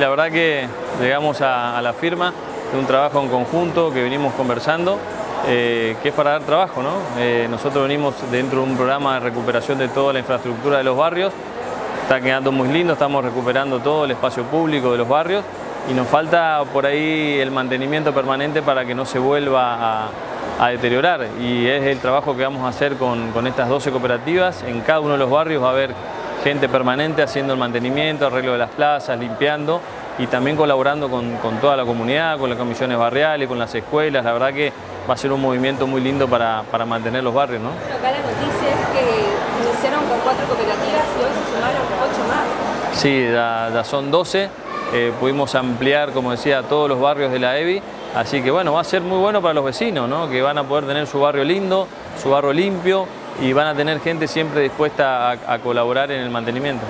La verdad que llegamos a, la firma de un trabajo en conjunto que venimos conversando, eh, que es para dar trabajo. ¿no? Eh, nosotros venimos dentro de un programa de recuperación de toda la infraestructura de los barrios, está quedando muy lindo, estamos recuperando todo el espacio público de los barrios y nos falta por ahí el mantenimiento permanente para que no se vuelva a, a deteriorar y es el trabajo que vamos a hacer con, con estas 12 cooperativas. En cada uno de los barrios va a haber gente permanente haciendo el mantenimiento, arreglo de las plazas, limpiando y también colaborando con, con, toda la comunidad, con las comisiones barriales, con las escuelas. La verdad que va a ser un movimiento muy lindo para, para mantener los barrios. ¿no? Acá la noticia es que iniciaron con cuatro cooperativas y hoy se sumaron ocho más. Sí, ya, ya son 12. Eh, pudimos ampliar, como decía, todos los barrios de la EBI. Así que bueno, va a ser muy bueno para los vecinos, ¿no? que van a poder tener su barrio lindo, su barrio limpio y van a tener gente siempre dispuesta a, colaborar en el mantenimiento.